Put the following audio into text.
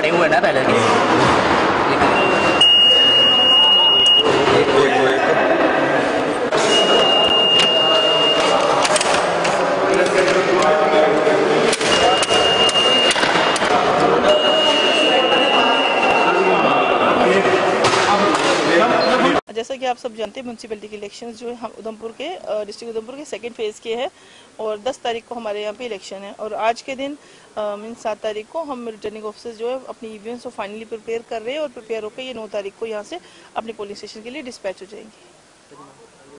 para ninguna, pero aquí. Thank you. जैसा कि आप सब जानते हैं म्यूनसिपलिटी के इलेक्शन जो हम उधमपुर के डिस्ट्रिक्ट उधमपुर के सेकेंड फ़ेज़ के हैं और 10 तारीख को हमारे यहाँ पे इलेक्शन है और आज के दिन मीन सात तारीख को हम रिटर्निंग ऑफिसर जो है, अपनी ईवीएम्स को फाइनली प्रिपेयर कर रहे हैं और प्रिपेयर होकर ये नौ तारीख को यहाँ से अपने पोलिंग स्टेशन के लिए डिस्पैच हो जाएँगे।